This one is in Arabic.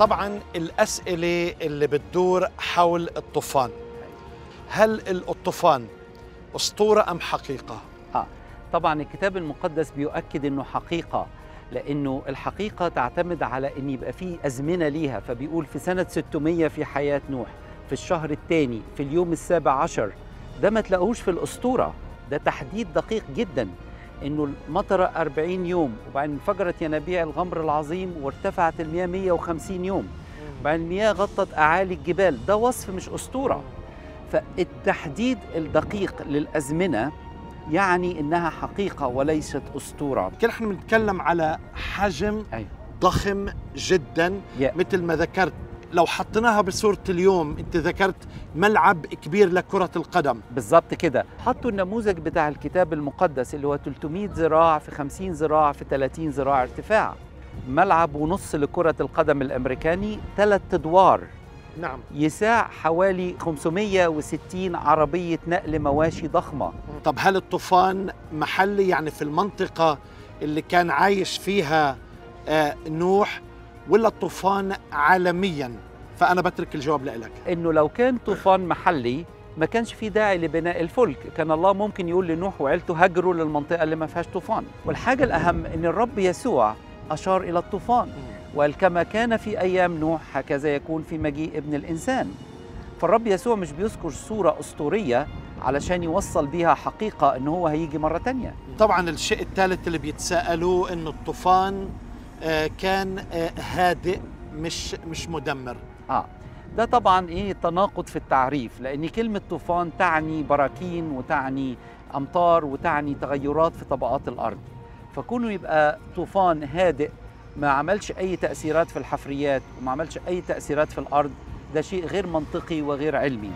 طبعا الأسئلة اللي بتدور حول الطوفان هل الطوفان أسطورة أم حقيقة؟ آه. طبعا الكتاب المقدس بيؤكد إنه حقيقة لأنه الحقيقة تعتمد على إن يبقى في أزمنة ليها فبيقول في سنة 600 في حياة نوح في الشهر الثاني في اليوم السابع عشر ده ما تلاقوش في الأسطورة ده تحديد دقيق جدا إنه المطره 40 يوم وبعدين انفجرت ينابيع الغمر العظيم وارتفعت المياه 150 يوم. وبعدين المياه غطت أعالي الجبال ده وصف مش أسطورة. فالتحديد الدقيق للأزمنة يعني إنها حقيقة وليست أسطورة. كده إحنا بنتكلم على حجم أيوة. ضخم جدا يا- مثل ما ذكرت لو حطيناها بصورة اليوم أنت ذكرت ملعب كبير لكرة القدم. بالظبط كده. حطوا النموذج بتاع الكتاب المقدس اللي هو 300 ذراع في 50 ذراع في 30 ذراع ارتفاع. ملعب ونص لكرة القدم الأمريكاني ثلاث أدوار. نعم. يساع حوالي 560 عربية نقل مواشي ضخمة. طب هل الطوفان محلي يعني في المنطقة اللي كان عايش فيها آه نوح؟ ولا الطوفان عالميا؟ فأنا بترك الجواب لك إنه لو كان طوفان محلي ما كانش في داعي لبناء الفلك. كان الله ممكن يقول لنوح وعيلته هجروا للمنطقة اللي ما فيهاش طوفان. والحاجة الأهم إن الرب يسوع أشار إلى الطوفان. وقال كما كان في أيام نوح هكذا يكون في مجيء ابن الإنسان. فالرب يسوع مش بيذكر صورة أسطورية علشان يوصل بيها حقيقة إن هو هيجي مرة تانية. طبعا الشيء الثالث اللي بيتساءلوه إنه الطوفان كان آه هادئ مش مش مدمر. آه. ده طبعا إيه تناقض في التعريف لأن كلمة طوفان تعني براكين وتعني أمطار وتعني تغيرات في طبقات الأرض. فكونه يبقى طوفان هادئ ما عملش أي تأثيرات في الحفريات وما عملش أي تأثيرات في الأرض ده شيء غير منطقي وغير علمي.